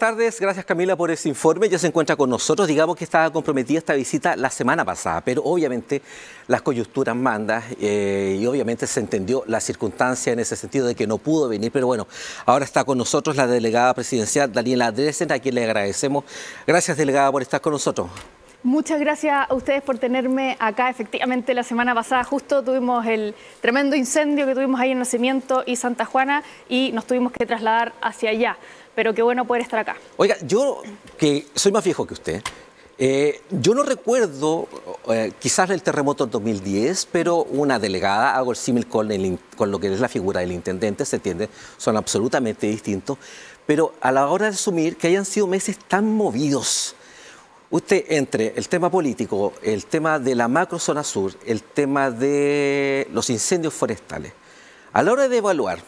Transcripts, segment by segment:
tardes. Gracias Camila por ese informe. Ya se encuentra con nosotros. Digamos que estaba comprometida esta visita la semana pasada, pero obviamente las coyunturas mandan eh, y obviamente se entendió la circunstancia en ese sentido de que no pudo venir. Pero bueno, ahora está con nosotros la delegada presidencial Daniela Dresen, a quien le agradecemos. Gracias delegada por estar con nosotros. Muchas gracias a ustedes por tenerme acá. Efectivamente, la semana pasada justo tuvimos el tremendo incendio que tuvimos ahí en Nacimiento y Santa Juana y nos tuvimos que trasladar hacia allá. Pero qué bueno poder estar acá. Oiga, yo que soy más viejo que usted, eh, yo no recuerdo eh, quizás el terremoto del 2010, pero una delegada, hago el símil con, con lo que es la figura del intendente, se entiende, son absolutamente distintos, pero a la hora de asumir que hayan sido meses tan movidos, Usted entre el tema político, el tema de la macro zona sur, el tema de los incendios forestales, a la hora de evaluar,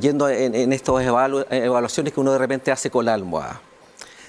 yendo en, estas evaluaciones que uno de repente hace con la almohada,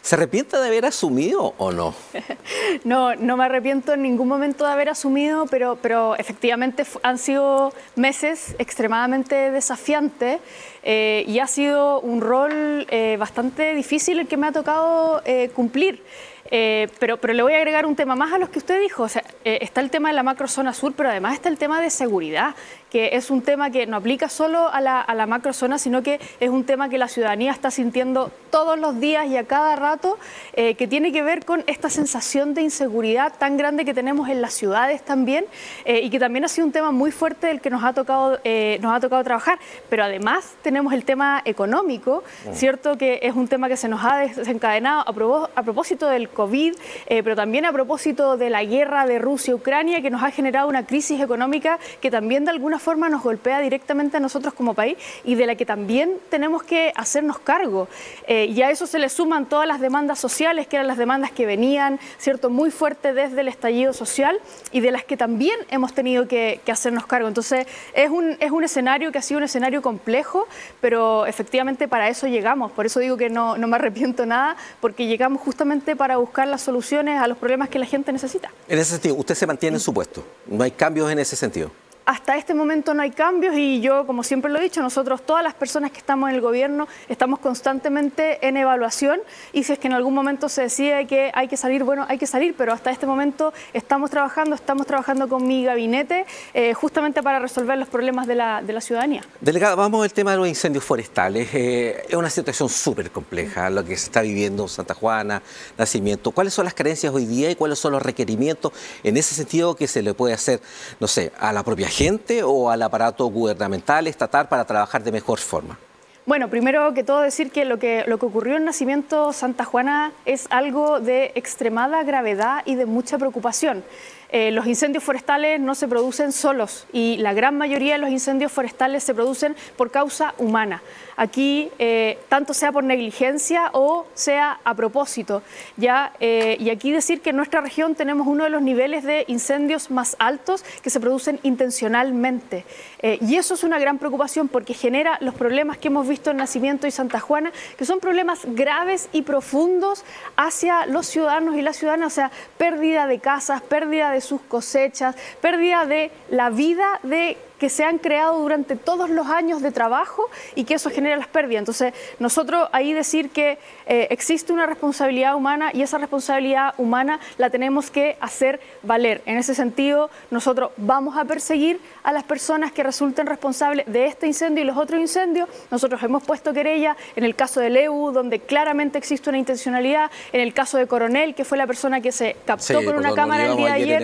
¿Se arrepiente de haber asumido o no? No, no me arrepiento en ningún momento de haber asumido, pero, pero efectivamente han sido meses extremadamente desafiantes eh, y ha sido un rol eh, bastante difícil el que me ha tocado eh, cumplir. Eh, pero, pero le voy a agregar un tema más a los que usted dijo. Eh, está el tema de la macrozona sur, pero además está el tema de seguridad, que es un tema que no aplica solo a la, a la macrozona, sino que es un tema que la ciudadanía está sintiendo todos los días y a cada rato, eh, que tiene que ver con esta sensación de inseguridad tan grande que tenemos en las ciudades también, y que también ha sido un tema muy fuerte del que nos ha tocado, nos ha tocado trabajar. Pero además tenemos el tema económico, mm. ¿cierto? Que es un tema que se nos ha desencadenado a, a propósito del COVID, eh, pero también a propósito de la guerra de Rusia-Ucrania que nos ha generado una crisis económica que también de alguna forma nos golpea directamente a nosotros como país y de la que también tenemos que hacernos cargo. Eh, y a eso se le suman todas las demandas sociales, que eran las demandas que venían, ¿cierto?, muy fuerte desde el estallido social y de las que también hemos tenido que, hacernos cargo. Entonces, es un, es un escenario que ha sido un escenario complejo, pero efectivamente para eso llegamos. Por eso digo que no, no me arrepiento nada, porque llegamos justamente para buscar las soluciones a los problemas que la gente necesita. En ese sentido, usted se mantiene en su puesto, no hay cambios en ese sentido hasta este momento no hay cambios y yo, como siempre lo he dicho, nosotros, todas las personas que estamos en el gobierno, estamos constantemente en evaluación y si es que en algún momento se decide que hay que salir, bueno, hay que salir, pero hasta este momento estamos trabajando, estamos trabajando con mi gabinete eh, justamente para resolver los problemas de la, ciudadanía. Delegada, vamos al tema de los incendios forestales. Eh, es una situación súper compleja lo que se está viviendo en Santa Juana, Nacimiento. ¿Cuáles son las carencias hoy día y cuáles son los requerimientos en ese sentido que se le puede hacer, no sé, a la propia gente o al aparato gubernamental, estatal, para trabajar de mejor forma? Bueno, primero que todo decir que lo que, lo que ocurrió en Nacimiento Santa Juana es algo de extremada gravedad y de mucha preocupación. Eh, los incendios forestales no se producen solos y la gran mayoría de los incendios forestales se producen por causa humana. Aquí, eh, tanto sea por negligencia o sea a propósito. Ya, eh, y aquí decir que en nuestra región tenemos uno de los niveles de incendios más altos que se producen intencionalmente. y eso es una gran preocupación porque genera los problemas que hemos visto en Nacimiento y Santa Juana, que son problemas graves y profundos hacia los ciudadanos y las ciudadanas, o sea, pérdida de casas, pérdida de sus cosechas, pérdida de la vida de que se han creado durante todos los años de trabajo y que eso genera las pérdidas. Entonces, nosotros ahí decir que eh, existe una responsabilidad humana y esa responsabilidad humana la tenemos que hacer valer. En ese sentido, nosotros vamos a perseguir a las personas que resulten responsables de este incendio y los otros incendios. Nosotros hemos puesto querella en el caso del EU, donde claramente existe una intencionalidad, en el caso de Coronel, que fue la persona que se captó por una cámara el día de ayer.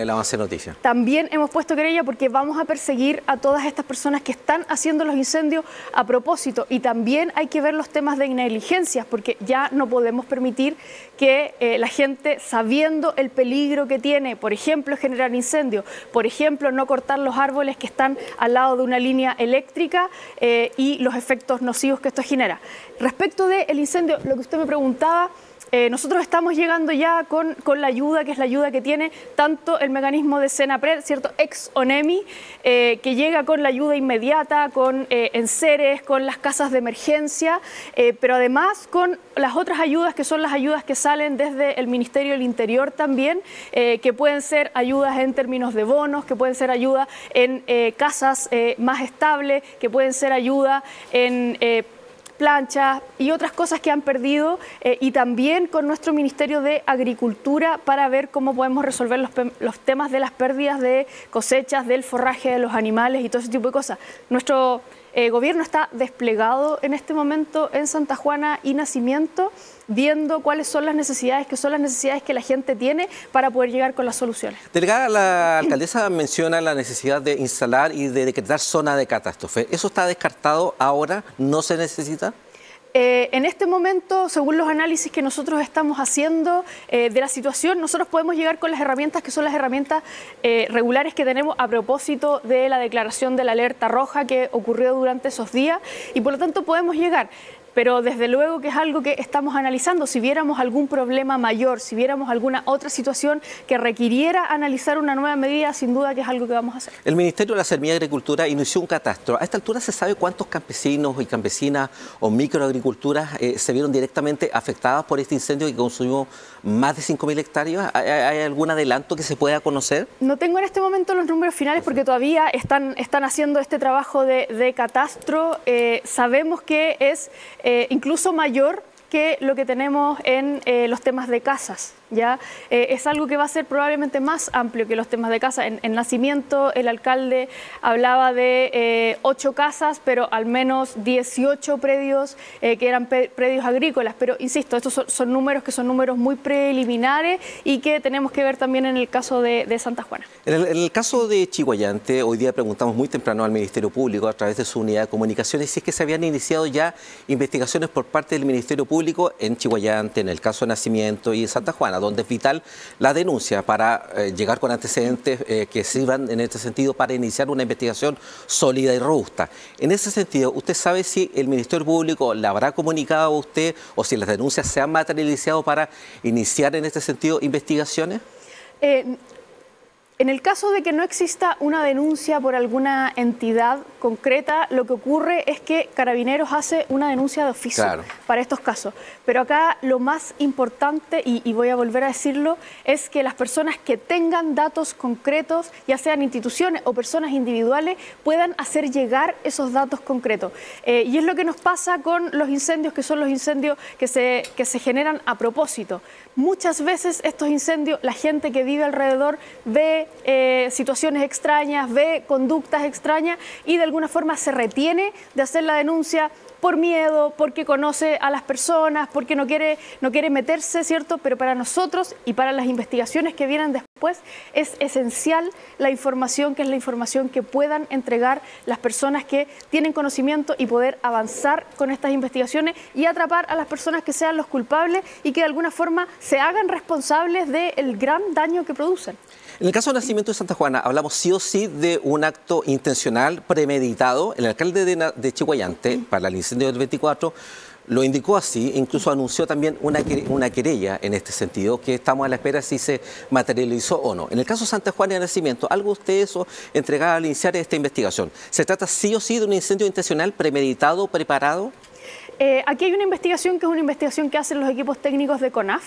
También hemos puesto querella porque vamos a perseguir a todas estas personas que están haciendo los incendios a propósito. Y también hay que ver los temas de negligencias, porque ya no podemos permitir que eh, la gente, sabiendo el peligro que tiene, por ejemplo, generar incendios, por ejemplo, no cortar los árboles que están al lado de una línea eléctrica eh, y los efectos nocivos que esto genera. Respecto del incendio, lo que usted me preguntaba, eh, nosotros estamos llegando ya con, la ayuda, que es la ayuda que tiene tanto el mecanismo de Senapred, ¿cierto? Ex ONEMI, eh, que llega con la ayuda inmediata, con eh, enseres, con las casas de emergencia, pero además con las otras ayudas que son las ayudas que salen desde el Ministerio del Interior también, que pueden ser ayudas en términos de bonos, que pueden ser ayudas en casas más estables, que pueden ser ayuda en planchas y otras cosas que han perdido eh, y también con nuestro Ministerio de Agricultura para ver cómo podemos resolver los, los, temas de las pérdidas de cosechas, del forraje de los animales y todo ese tipo de cosas. Nuestro el gobierno está desplegado en este momento en Santa Juana y Nacimiento, viendo cuáles son las necesidades, que son las necesidades que la gente tiene para poder llegar con las soluciones. Delegada, la alcaldesa menciona la necesidad de instalar y de decretar zona de catástrofe. ¿Eso está descartado ahora? ¿No se necesita? Eh, en este momento, según los análisis que nosotros estamos haciendo eh, de la situación, nosotros podemos llegar con las herramientas que son las herramientas eh, regulares que tenemos a propósito de la declaración de la alerta roja que ocurrió durante esos días y por lo tanto podemos llegar pero desde luego que es algo que estamos analizando. Si viéramos algún problema mayor, si viéramos alguna otra situación que requiriera analizar una nueva medida, sin duda que es algo que vamos a hacer. El Ministerio de la Semilla y Agricultura inició un catastro. A esta altura se sabe cuántos campesinos y campesinas o microagriculturas eh, se vieron directamente afectadas por este incendio que consumió más de 5.000 hectáreas. ¿Hay, algún adelanto que se pueda conocer? No tengo en este momento los números finales porque todavía están, están haciendo este trabajo de, catastro. Eh, sabemos que es eh, incluso mayor que lo que tenemos en eh, los temas de casas. ¿Ya? Eh, es algo que va a ser probablemente más amplio que los temas de casa. En, Nacimiento el alcalde hablaba de eh, ocho casas, pero al menos 18 predios que eran predios agrícolas. Pero insisto, estos son, números que son números muy preliminares y que tenemos que ver también en el caso de, Santa Juana. En el, caso de Chihuayante, hoy día preguntamos muy temprano al Ministerio Público a través de su unidad de comunicaciones si es que se habían iniciado ya investigaciones por parte del Ministerio Público en Chihuayante, en el caso de Nacimiento y en Santa Juana donde es vital la denuncia para eh, llegar con antecedentes eh, que sirvan en este sentido para iniciar una investigación sólida y robusta. En ese sentido, ¿usted sabe si el Ministerio Público le habrá comunicado a usted o si las denuncias se han materializado para iniciar en este sentido investigaciones? Eh, en el caso de que no exista una denuncia por alguna entidad concreta, lo que ocurre es que Carabineros hace una denuncia de oficio para estos casos. Pero acá lo más importante, y, voy a volver a decirlo, es que las personas que tengan datos concretos, ya sean instituciones o personas individuales, puedan hacer llegar esos datos concretos. Eh, y es lo que nos pasa con los incendios, que son los incendios que se, que se generan a propósito. Muchas veces estos incendios, la gente que vive alrededor ve eh, situaciones extrañas, ve conductas extrañas y de alguna forma se retiene de hacer la denuncia por miedo, porque conoce a las personas, porque no quiere, no quiere meterse, ¿cierto? Pero para nosotros y para las investigaciones que vienen después es esencial la información, que es la información que puedan entregar las personas que tienen conocimiento y poder avanzar con estas investigaciones y atrapar a las personas que sean los culpables y que de alguna forma se hagan responsables del gran daño que producen. En el caso del nacimiento de Santa Juana, hablamos sí o sí de un acto intencional, premeditado. El alcalde de, de Chihuayante, para el incendio del 24, lo indicó así, incluso anunció también una, una querella en este sentido, que estamos a la espera si se materializó o no. En el caso de Santa Juana de Nacimiento, ¿algo usted eso entregaba al iniciar esta investigación? ¿Se trata sí o sí de un incendio intencional, premeditado, preparado? Eh, aquí hay una investigación que es una investigación que hacen los equipos técnicos de CONAF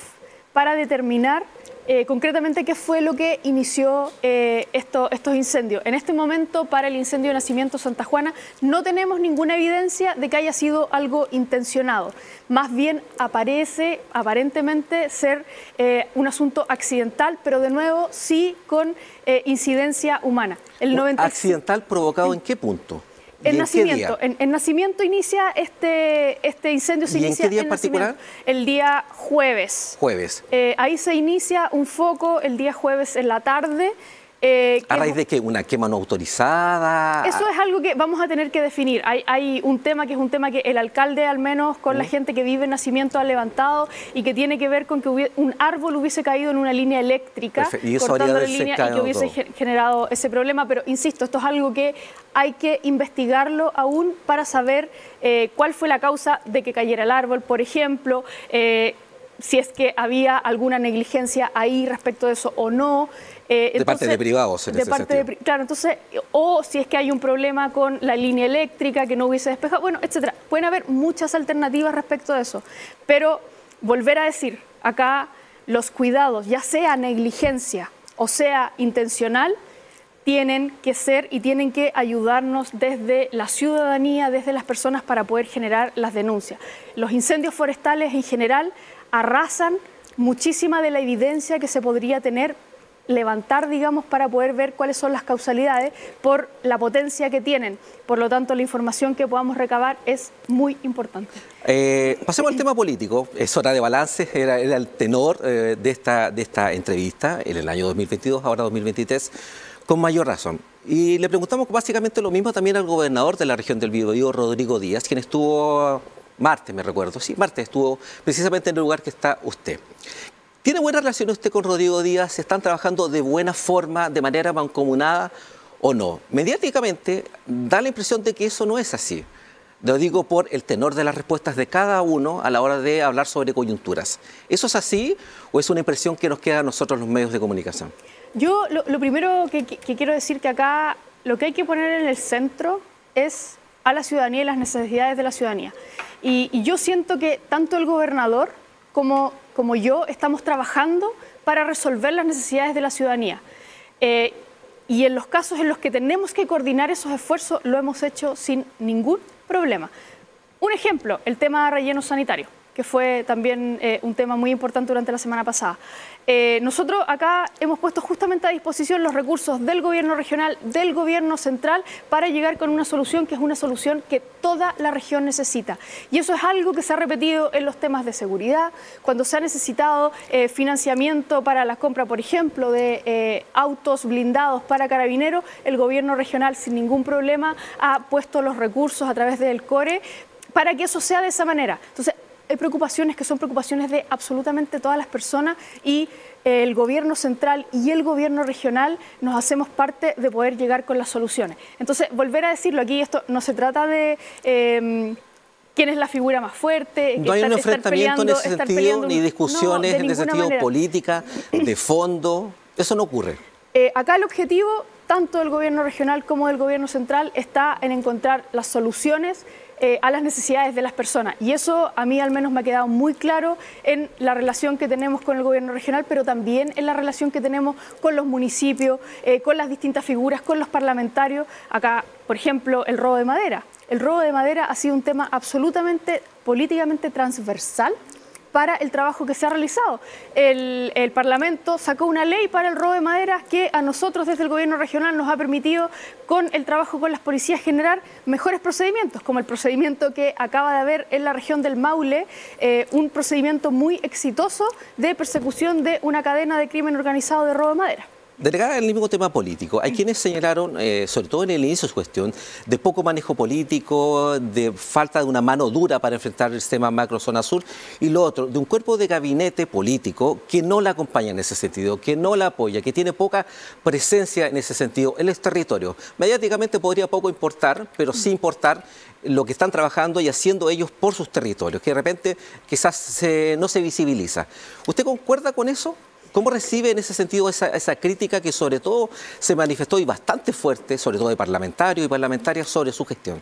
para determinar eh, concretamente, ¿qué fue lo que inició eh, estos incendios? En este momento, para el incendio de Nacimiento Santa Juana, no tenemos ninguna evidencia de que haya sido algo intencionado. Más bien aparece aparentemente ser eh, un asunto accidental, pero de nuevo sí con incidencia humana. El ¿Accidental provocado en qué punto? En nacimiento, en, nacimiento inicia este, este incendio. Se ¿Y inicia en qué día en particular? El día jueves. Jueves. Eh, ahí se inicia un foco el día jueves en la tarde. Eh, ¿A raíz de qué? ¿Una quema no autorizada? Eso es algo que vamos a tener que definir. Hay, un tema que es un tema que el alcalde, al menos con la gente que vive en nacimiento, ha levantado y que tiene que ver con que un árbol hubiese caído en una línea eléctrica, y eso cortando la línea y que hubiese generado ese problema. Pero insisto, esto es algo que hay que investigarlo aún para saber eh, cuál fue la causa de que cayera el árbol, por ejemplo. Eh, si es que había alguna negligencia ahí respecto de eso o no. Eh, de parte de privados, en de parte De, claro, entonces, o si es que hay un problema con la línea eléctrica que no hubiese despejado, bueno, etcétera. Pueden haber muchas alternativas respecto de eso, pero volver a decir, acá los cuidados, ya sea negligencia o sea intencional, tienen que ser y tienen que ayudarnos desde la ciudadanía, desde las personas para poder generar las denuncias. Los incendios forestales en general arrasan muchísima de la evidencia que se podría tener levantar, digamos, para poder ver cuáles son las causalidades por la potencia que tienen. Por lo tanto, la información que podamos recabar es muy importante. Eh, pasemos al tema político. Es hora de balance, era, el tenor eh, de, esta, de esta entrevista en el año 2022, ahora 2023, con mayor razón. Y le preguntamos básicamente lo mismo también al gobernador de la región del Biobío, Rodrigo Díaz, quien estuvo martes, me recuerdo, sí, martes estuvo precisamente en el lugar que está usted. ¿Tiene buena relación usted con Rodrigo Díaz? ¿Están trabajando de buena forma, de manera mancomunada o no? Mediáticamente da la impresión de que eso no es así. Lo digo por el tenor de las respuestas de cada uno a la hora de hablar sobre coyunturas. ¿Eso es así o es una impresión que nos queda a nosotros los medios de comunicación? Yo lo, primero que, quiero decir que acá lo que hay que poner en el centro es a la ciudadanía y las necesidades de la ciudadanía. y yo siento que tanto el gobernador como como yo, estamos trabajando para resolver las necesidades de la ciudadanía. Eh, y en los casos en los que tenemos que coordinar esos esfuerzos, lo hemos hecho sin ningún problema. Un ejemplo, el tema de relleno sanitario que fue también eh, un tema muy importante durante la semana pasada. Eh, nosotros acá hemos puesto justamente a disposición los recursos del gobierno regional, del gobierno central, para llegar con una solución que es una solución que toda la región necesita. Y eso es algo que se ha repetido en los temas de seguridad, cuando se ha necesitado eh, financiamiento para la compra, por ejemplo, de autos blindados para carabineros, el gobierno regional sin ningún problema ha puesto los recursos a través del CORE para que eso sea de esa manera. Entonces, preocupaciones que son preocupaciones de absolutamente todas las personas y eh, el gobierno central y el gobierno regional nos hacemos parte de poder llegar con las soluciones. Entonces, volver a decirlo aquí, esto no se trata de... Em, quién es la figura más fuerte. No hay un enfrentamiento en ese sentido, ni discusiones en ese sentido política, de fondo. Eso no ocurre. Eh, acá el objetivo, tanto del gobierno regional como del gobierno central, está en encontrar las soluciones eh, a las necesidades de las personas. Y eso a mí al menos me ha quedado muy claro en la relación que tenemos con el gobierno regional, pero también en la relación que tenemos con los municipios, eh, con las distintas figuras, con los parlamentarios. Acá, por ejemplo, el robo de madera. El robo de madera ha sido un tema absolutamente políticamente transversal para el trabajo que se ha realizado. El, Parlamento sacó una ley para el robo de maderas que a nosotros desde el Gobierno regional nos ha permitido, con el trabajo con las policías, generar mejores procedimientos, como el procedimiento que acaba de haber en la región del Maule, eh, un procedimiento muy exitoso de persecución de una cadena de crimen organizado de robo de madera. Delegada, el mismo tema político. Hay quienes señalaron, eh, sobre todo en el inicio de su cuestión, de poco manejo político, de falta de una mano dura para enfrentar el tema macro zona sur, y lo otro, de un cuerpo de gabinete político que no la acompaña en ese sentido, que no la apoya, que tiene poca presencia en ese sentido en los territorios. Mediáticamente podría poco importar, pero sí importar lo que están trabajando y haciendo ellos por sus territorios, que de repente quizás no se visibiliza. ¿Usted concuerda con eso? ¿Cómo recibe en ese sentido esa, crítica que sobre todo se manifestó y bastante fuerte, sobre todo de parlamentarios y parlamentarias, sobre su gestión?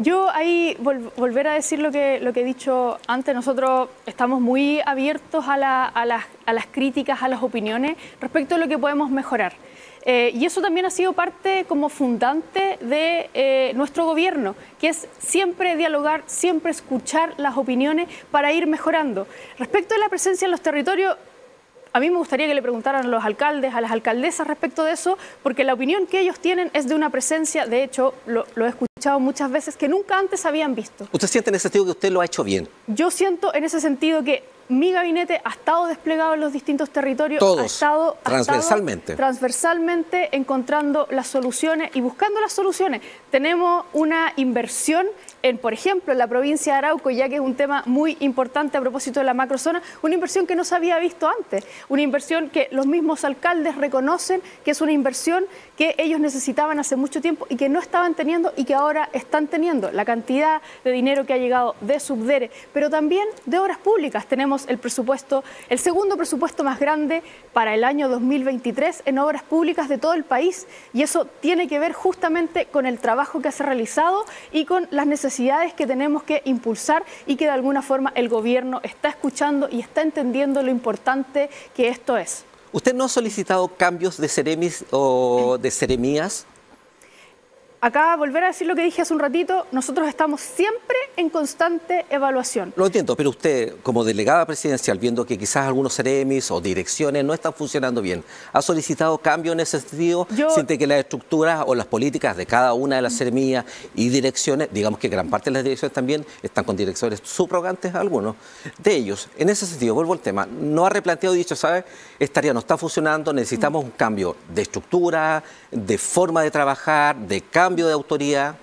Yo ahí volver a decir lo que, he dicho antes, nosotros estamos muy abiertos a, las, críticas, a las opiniones respecto a lo que podemos mejorar. Eh, y eso también ha sido parte como fundante de eh, nuestro gobierno, que es siempre dialogar, siempre escuchar las opiniones para ir mejorando. Respecto a la presencia en los territorios, a mí me gustaría que le preguntaran a los alcaldes, a las alcaldesas respecto de eso, porque la opinión que ellos tienen es de una presencia, de hecho, lo, he escuchado muchas veces, que nunca antes habían visto. ¿Usted siente en ese sentido que usted lo ha hecho bien? Yo siento en ese sentido que mi gabinete ha estado desplegado en los distintos territorios. Todos, ha estado, transversalmente. transversalmente encontrando las soluciones y buscando las soluciones. Tenemos una inversión en, por ejemplo, en la provincia de Arauco, ya que es un tema muy importante a propósito de la macrozona, una inversión que no se había visto antes, una inversión que los mismos alcaldes reconocen que es una inversión que ellos necesitaban hace mucho tiempo y que no estaban teniendo y que ahora están teniendo. La cantidad de dinero que ha llegado de Subdere, pero también de obras públicas. Tenemos el presupuesto, el segundo presupuesto más grande para el año 2023 en obras públicas de todo el país y eso tiene que ver justamente con el trabajo que se ha realizado y con las necesidades que tenemos que impulsar y que de alguna forma el gobierno está escuchando y está entendiendo lo importante que esto es. ¿Usted no ha solicitado cambios de Ceremis o de Ceremías? Acá, volver a decir lo que dije hace un ratito, nosotros estamos siempre en constante evaluación. Lo entiendo, pero usted, como delegada presidencial, viendo que quizás algunos CEREMIS o direcciones no están funcionando bien, ¿ha solicitado cambio en ese sentido? ¿Siente que las estructuras o las políticas de cada una de las CEREMIas y direcciones, digamos que gran parte de las direcciones también están con directores subrogantes algunos de ellos? En ese sentido, vuelvo al tema, ¿no ha replanteado y dicho, sabe, esta área no está funcionando, necesitamos un cambio de estructura, de forma de trabajar, de cambio cambio de autoridad.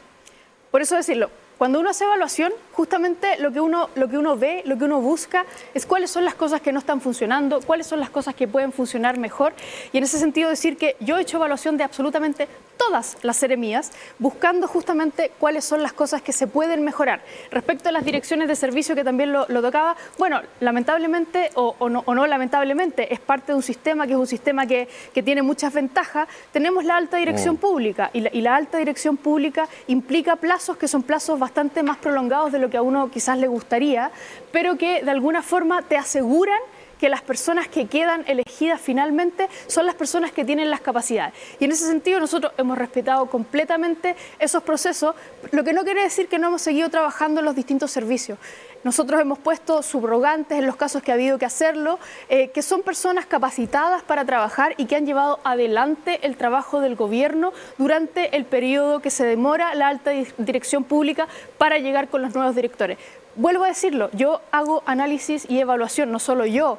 Por eso decirlo, cuando uno hace evaluación, justamente lo que, uno, lo que uno ve, lo que uno busca, es cuáles son las cosas que no están funcionando, cuáles son las cosas que pueden funcionar mejor. Y en ese sentido decir que yo he hecho evaluación de absolutamente todas las seremías, buscando justamente cuáles son las cosas que se pueden mejorar. Respecto a las direcciones de servicio que también lo, tocaba, bueno, lamentablemente o, no, o, no, lamentablemente, es parte de un sistema que es un sistema que, que tiene muchas ventajas. Tenemos la alta dirección mm. pública y la, y la alta dirección pública implica plazos que son plazos bastante más prolongados de lo que a uno quizás le gustaría, pero que de alguna forma te aseguran que las personas que quedan elegidas finalmente son las personas que tienen las capacidades. Y en ese sentido nosotros hemos respetado completamente esos procesos, lo que no quiere decir que no hemos seguido trabajando en los distintos servicios. Nosotros hemos puesto subrogantes en los casos que ha habido que hacerlo, eh, que son personas capacitadas para trabajar y que han llevado adelante el trabajo del gobierno durante el periodo que se demora la alta dirección pública para llegar con los nuevos directores. Vuelvo a decirlo, yo hago análisis y evaluación, no solo yo,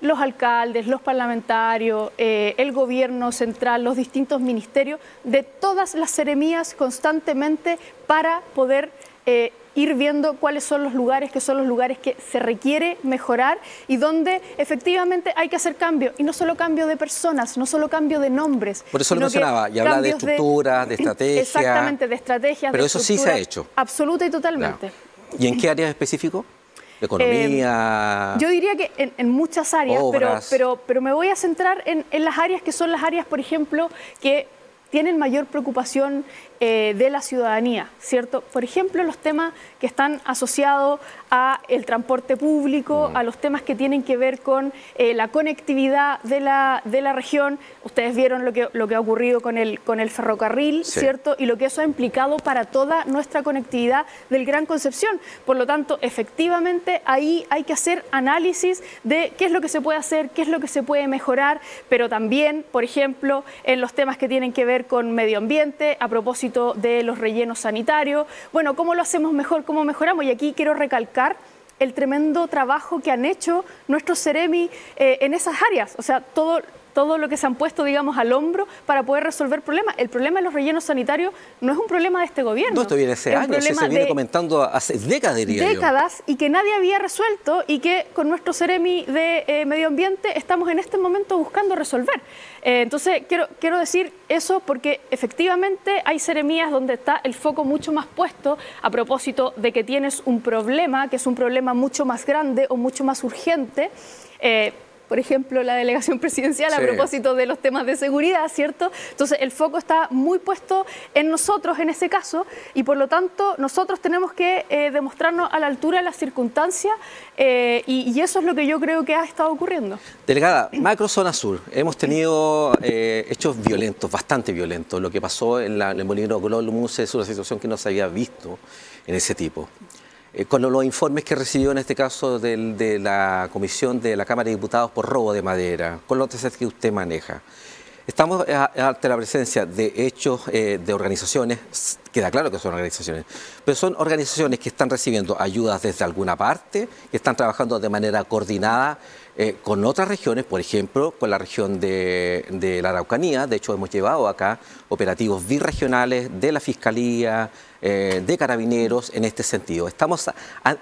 los alcaldes, los parlamentarios, eh, el gobierno central, los distintos ministerios, de todas las seremías constantemente para poder eh, ir viendo cuáles son los lugares que son los lugares que se requiere mejorar y donde efectivamente hay que hacer cambio. Y no solo cambio de personas, no solo cambio de nombres. Por eso lo mencionaba, y habla de estructuras, de, estrategias. Exactamente, de estrategias. Pero eso sí se ha hecho. Absoluta y totalmente. ¿Y en qué áreas específicos? Economía. Em, yo diría que en, muchas áreas, pero, pero, pero me voy a centrar en, en las áreas que son las áreas, por ejemplo, que tienen mayor preocupación eh, de la ciudadanía, ¿cierto? Por ejemplo, los temas que están asociados a el transporte público, a los temas que tienen que ver con eh, la conectividad de la, de la región. Ustedes vieron lo que, lo que ha ocurrido con el, con el ferrocarril, ¿cierto? Y lo que eso ha implicado para toda nuestra conectividad del Gran Concepción. Por lo tanto, efectivamente, ahí hay que hacer análisis de qué es lo que se puede hacer, qué es lo que se puede mejorar, pero también, por ejemplo, en los temas que tienen que ver con medio ambiente, a propósito de los rellenos sanitarios. Bueno, ¿cómo lo hacemos mejor? ¿Cómo mejoramos? Y aquí quiero recalcar el tremendo trabajo que han hecho nuestros Ceremi eh, en esas áreas. O sea, todo todo lo que se han puesto, digamos, al hombro para poder resolver problemas. El problema de los rellenos sanitarios no es un problema de este gobierno. No, esto viene hace años, se viene comentando hace décadas, diría Décadas, y que nadie había resuelto y que con nuestro Ceremi de eh, Medio Ambiente estamos en este momento buscando resolver. Eh, entonces, quiero, quiero decir eso porque efectivamente hay seremías donde está el foco mucho más puesto a propósito de que tienes un problema, que es un problema mucho más grande o mucho más urgente. Eh, por ejemplo, la delegación presidencial a propósito de los temas de seguridad, ¿cierto? Entonces, el foco está muy puesto en nosotros en ese caso y por lo tanto nosotros tenemos que eh, demostrarnos a la altura de las circunstancias eh, y, eso es lo que yo creo que ha estado ocurriendo. Delegada, macro zona sur, hemos tenido eh, hechos violentos, bastante violentos. Lo que pasó en, la, en el Molino Colón es una situación que no se había visto en ese tipo. Eh, con los informes que recibió en este caso de la Comisión de la Cámara de Diputados por robo de madera, con los que usted maneja. Estamos ante la presencia de hechos eh, de organizaciones, queda claro que son organizaciones, pero son organizaciones que están recibiendo ayudas desde alguna parte, que están trabajando de manera coordinada eh, con otras regiones, por ejemplo, con la región de, la Araucanía. De hecho, hemos llevado acá operativos birregionales de la Fiscalía, eh, de Carabineros en este sentido. Estamos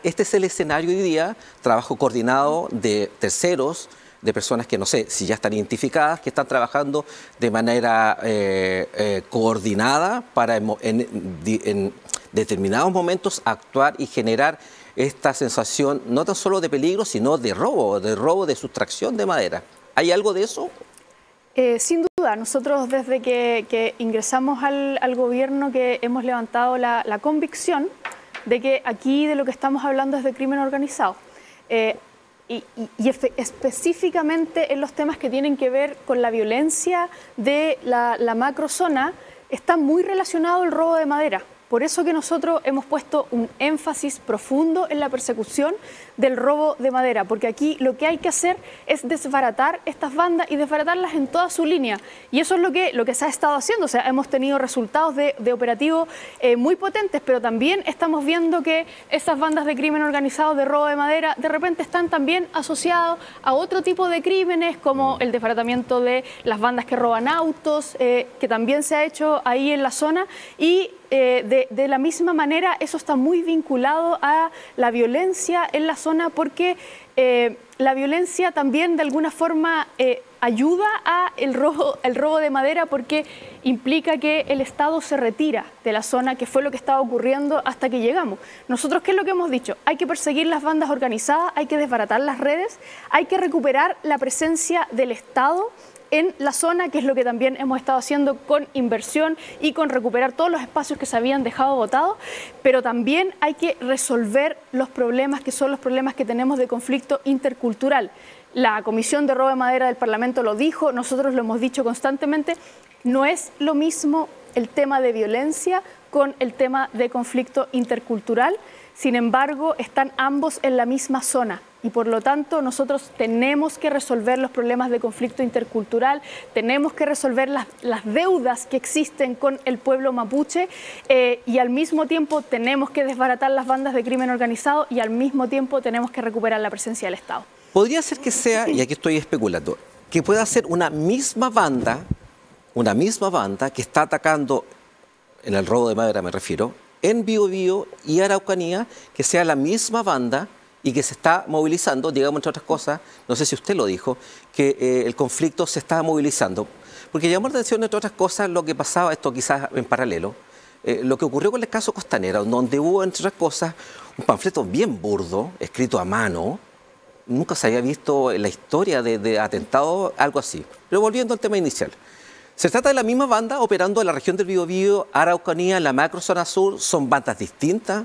este es el escenario hoy día, trabajo coordinado de terceros, de personas que no sé si ya están identificadas, que están trabajando de manera eh, coordinada para en determinados momentos actuar y generar esta sensación no tan solo de peligro, sino de robo, de robo, de sustracción de madera. ¿Hay algo de eso? Eh, sin duda, nosotros desde que, ingresamos al, gobierno que hemos levantado la, convicción de que aquí de lo que estamos hablando es de crimen organizado. Eh, y, específicamente en los temas que tienen que ver con la violencia de la, la macrozona, está muy relacionado el robo de madera. Por eso que nosotros hemos puesto un énfasis profundo en la persecución del robo de madera, porque aquí lo que hay que hacer es desbaratar estas bandas y desbaratarlas en toda su línea. Y eso es lo que, lo que se ha estado haciendo. O sea, hemos tenido resultados de, operativos eh, muy potentes, pero también estamos viendo que estas bandas de crimen organizado de robo de madera de repente están también asociados a otro tipo de crímenes, como el desbaratamiento de las bandas que roban autos, eh, que también se ha hecho ahí en la zona. Y eh, de, la misma manera, eso está muy vinculado a la violencia en la zona porque eh, la violencia también de alguna forma eh, ayuda a el robo, el robo de madera porque implica que el Estado se retira de la zona, que fue lo que estaba ocurriendo hasta que llegamos. Nosotros, ¿qué es lo que hemos dicho? Hay que perseguir las bandas organizadas, hay que desbaratar las redes, hay que recuperar la presencia del Estado en la zona, que es lo que también hemos estado haciendo con inversión y con recuperar todos los espacios que se habían dejado botados, pero también hay que resolver los problemas que son los problemas que tenemos de conflicto intercultural. La Comisión de Robo de Madera del Parlamento lo dijo, nosotros lo hemos dicho constantemente, no es lo mismo el tema de violencia con el tema de conflicto intercultural, sin embargo, están ambos en la misma zona y por lo tanto nosotros tenemos que resolver los problemas de conflicto intercultural, tenemos que resolver las, deudas que existen con el pueblo mapuche eh, y al mismo tiempo tenemos que desbaratar las bandas de crimen organizado y al mismo tiempo tenemos que recuperar la presencia del Estado. Podría ser que sea, y aquí estoy especulando, que pueda ser una misma banda, una misma banda que está atacando, en el robo de madera me refiero, en Biobío y Araucanía, que sea la misma banda y que se está movilizando, digamos entre otras cosas, no sé si usted lo dijo, que eh, el conflicto se está movilizando. Porque llamó la atención, entre otras cosas, lo que pasaba, esto quizás en paralelo, eh, lo que ocurrió con el caso Costanera, donde hubo, entre otras cosas, un panfleto bien burdo, escrito a mano. Nunca se había visto en la historia de, de atentado algo así. Pero volviendo al tema inicial. Se trata de la misma banda operando en la región del Biobío, Araucanía, la macro zona sur. ¿Son bandas distintas?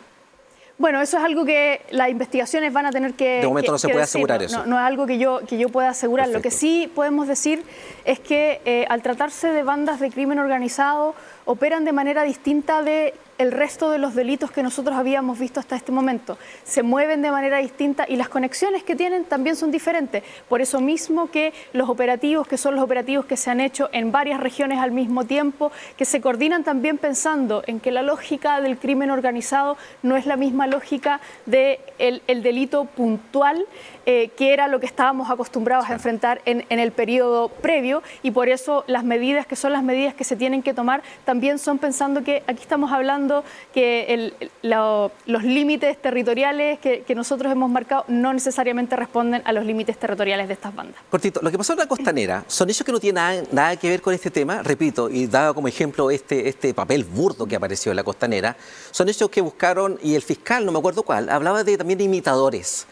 Bueno, eso es algo que las investigaciones van a tener que. De momento no se puede asegurar eso. No, es algo que yo, que yo pueda asegurar. Lo que sí podemos decir es que eh, al tratarse de bandas de crimen organizado, operan de manera distinta de el resto de los delitos que nosotros habíamos visto hasta este momento. Se mueven de manera distinta y las conexiones que tienen también son diferentes. Por eso mismo que los operativos, que son los operativos que se han hecho en varias regiones al mismo tiempo, que se coordinan también pensando en que la lógica del crimen organizado no es la misma lógica del de el delito puntual, eh, que era lo que estábamos acostumbrados a enfrentar en, en el periodo previo y por eso las medidas que son las medidas que se tienen que tomar también son pensando que aquí estamos hablando que los límites territoriales que, nosotros hemos marcado no necesariamente responden a los límites territoriales de estas bandas. Cortito, lo que pasó en la costanera son hechos que no tienen nada, que ver con este tema, repito, y dado como ejemplo este, este papel burdo que apareció en la costanera, son hechos que buscaron, y el fiscal, no me acuerdo cuál, hablaba de, también imitadores.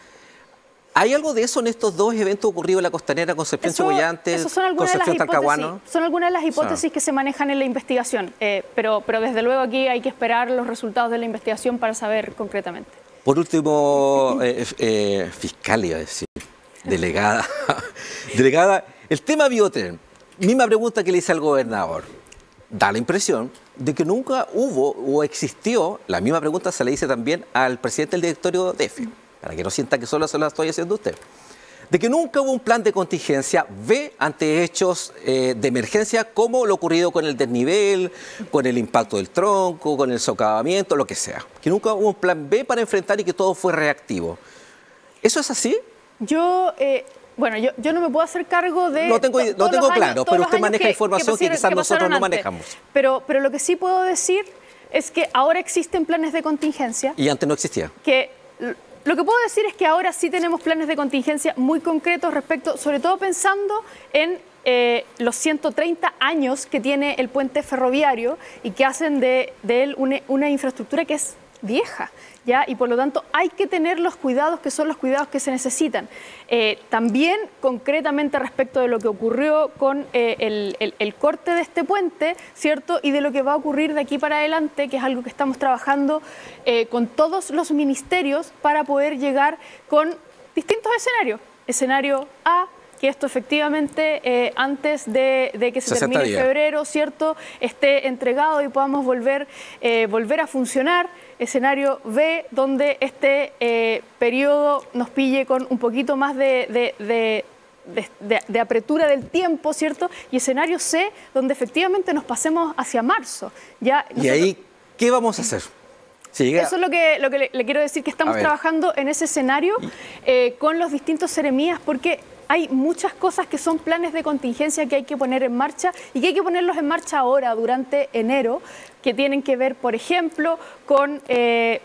¿Hay algo de eso en estos dos eventos ocurridos en la costanera, Concepción Cebollantes, Concepción Talcahuano? Son algunas de las hipótesis que se manejan en la investigación, eh, pero, pero desde luego aquí hay que esperar los resultados de la investigación para saber concretamente. Por último, eh, eh, fiscal iba a decir, delegada, delegada, el tema biotren, misma pregunta que le hice al gobernador. Da la impresión de que nunca hubo o existió, la misma pregunta se le hice también al presidente del directorio de EFE para que no sienta que solo se lo estoy haciendo usted, de que nunca hubo un plan de contingencia B ante hechos eh, de emergencia como lo ocurrido con el desnivel, con el impacto del tronco, con el socavamiento, lo que sea. Que nunca hubo un plan B para enfrentar y que todo fue reactivo. ¿Eso es así? Yo... Eh, bueno, yo, yo, no me puedo hacer cargo de... Lo tengo, lo tengo claro, pero usted maneja información que, quizás nosotros no manejamos. Pero, pero lo que sí puedo decir es que ahora existen planes de contingencia. Y antes no existía. Que lo que puedo decir es que ahora sí tenemos planes de contingencia muy concretos respecto, sobre todo pensando en eh, los 130 años que tiene el puente ferroviario y que hacen de, él una infraestructura que es vieja. Y por lo tanto hay que tener los cuidados que son los cuidados que se necesitan. Eh, también concretamente respecto de lo que ocurrió con eh, el, corte de este puente, ¿cierto? Y de lo que va a ocurrir de aquí para adelante, que es algo que estamos trabajando eh, con todos los ministerios para poder llegar con distintos escenarios. Escenario A, que esto efectivamente eh, antes de, que se termine febrero, ¿cierto?, esté entregado y podamos volver, eh, volver a funcionar. Escenario B, donde este eh, periodo nos pille con un poquito más de, de, apertura del tiempo, ¿cierto? Y escenario C, donde efectivamente nos pasemos hacia marzo. Ya ¿Y ahí qué vamos a hacer? Eso es lo que, lo que le, quiero decir, que estamos trabajando en ese escenario con los distintos seremías, porque hay muchas cosas que son planes de contingencia que hay que poner en marcha y que hay que ponerlos en marcha ahora, durante enero, que tienen que ver, por ejemplo, con... Eh,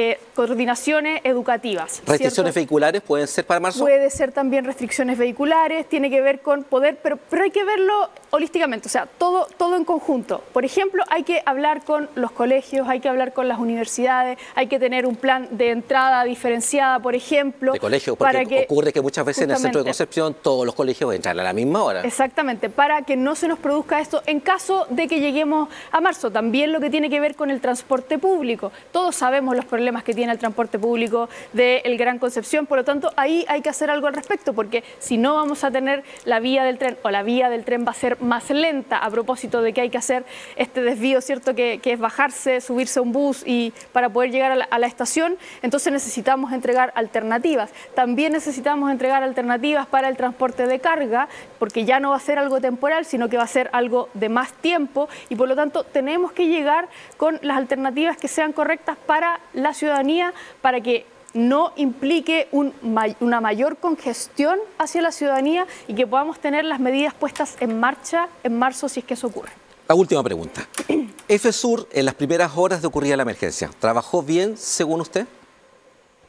eh, coordinaciones educativas. ¿Restricciones vehiculares pueden ser para marzo? Puede ser también restricciones vehiculares, tiene que ver con poder, pero, pero hay que verlo holísticamente, o sea, todo, todo en conjunto. Por ejemplo, hay que hablar con los colegios, hay que hablar con las universidades, hay que tener un plan de entrada diferenciada, por ejemplo. De colegio, porque para que, ocurre que muchas veces en el centro de Concepción todos los colegios entran a la misma hora. Exactamente, para que no se nos produzca esto en caso de que lleguemos a marzo. También lo que tiene que ver con el transporte público. Todos sabemos los problemas que tiene el transporte público del Gran Concepción. Por lo tanto, ahí hay que hacer algo al respecto, porque si no vamos a tener la vía del tren o la vía del tren va a ser más lenta a propósito de que hay que hacer este desvío, ¿cierto? Que, es bajarse, subirse a un bus y para poder llegar a la, estación, entonces necesitamos entregar alternativas. También necesitamos entregar alternativas para el transporte de carga, porque ya no va a ser algo temporal, sino que va a ser algo de más tiempo y por lo tanto tenemos que llegar con las alternativas que sean correctas para la ciudadanía para que no implique una mayor congestión hacia la ciudadanía y que podamos tener las medidas puestas en marcha en marzo si es que eso ocurre. La última pregunta. ¿FSUR en las primeras horas de ocurrir la emergencia trabajó bien según usted?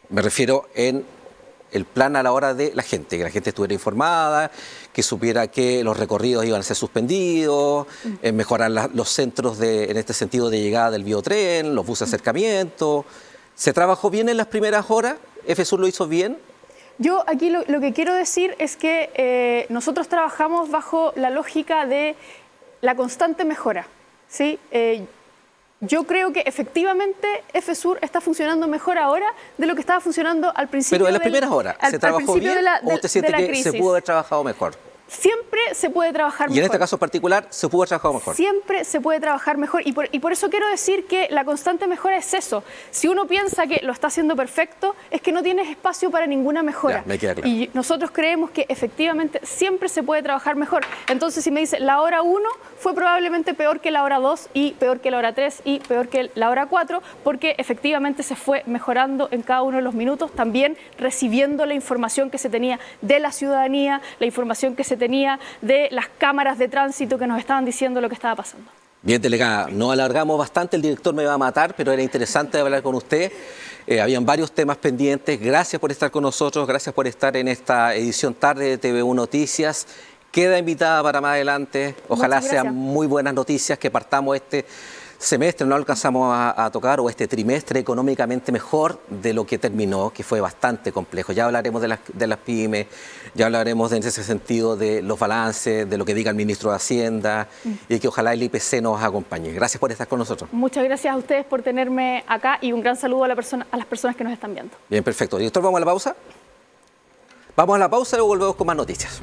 Me refiero en el plan a la hora de la gente, que la gente estuviera informada, que supiera que los recorridos iban a ser suspendidos, mm. eh, mejorar los centros de, en este sentido de llegada del biotren, los buses de acercamiento. ¿Se trabajó bien en las primeras horas? ¿FSUR lo hizo bien? Yo aquí lo, que quiero decir es que eh, nosotros trabajamos bajo la lógica de la constante mejora. ¿sí? Eh, yo creo que efectivamente FSUR está funcionando mejor ahora de lo que estaba funcionando al principio. Pero en las primeras horas, ¿se trabajó bien o usted siente que se pudo haber trabajado mejor? Siempre se puede trabajar mejor. Y en este caso particular se puede trabajar mejor. Siempre se puede trabajar mejor y por, y por, eso quiero decir que la constante mejora es eso. Si uno piensa que lo está haciendo perfecto, es que no tienes espacio para ninguna mejora. Y nosotros creemos que efectivamente siempre se puede trabajar mejor. Entonces si me dice la hora 1 fue probablemente peor que la hora 2 y peor que la hora 3 y peor que la hora 4 porque efectivamente se fue mejorando en cada uno de los minutos, también recibiendo la información que se tenía de la ciudadanía, la información que se tenía de las cámaras de tránsito que nos estaban diciendo lo que estaba pasando. Bien, delegada, no alargamos bastante, el director me va a matar, pero era interesante hablar con usted. Eh, habían varios temas pendientes. Gracias por estar con nosotros, gracias por estar en esta edición tarde de TV1 Noticias. Queda invitada para más adelante. Ojalá sean muy buenas noticias, que partamos este semestre no alcanzamos a, tocar o este trimestre económicamente mejor de lo que terminó, que fue bastante complejo. Ya hablaremos de las, de las pymes, ya hablaremos en ese sentido de los balances, de lo que diga el ministro de Hacienda y que ojalá el IPC nos acompañe. Gracias por estar con nosotros. Muchas gracias a ustedes por tenerme acá y un gran saludo a, la persona, a las personas que nos están viendo. Bien, perfecto. Director, ¿vamos a la pausa? Vamos a la pausa y luego volvemos con más noticias.